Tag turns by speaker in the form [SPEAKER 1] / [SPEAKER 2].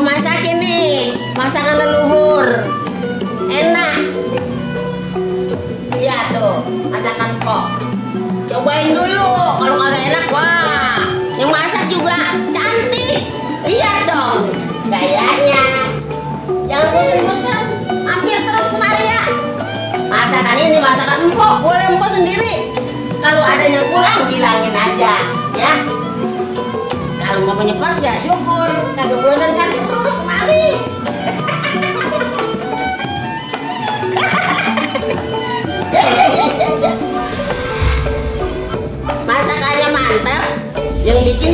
[SPEAKER 1] masak masakin nih masakan leluhur. Enak. Ya tuh, masakan kok. Cobain dulu. Kalau kagak enak, wah. Yang masak juga cantik. Lihat dong gayanya. Jangan bosan-bosan. hampir terus kemari ya. Masakan ini masakan empok, boleh empok sendiri. Kalau adanya kurang mau pas ya syukur. Kagak bosan kan? Terus kemari. Ya ya ya ya ya masakannya mantap yang bikin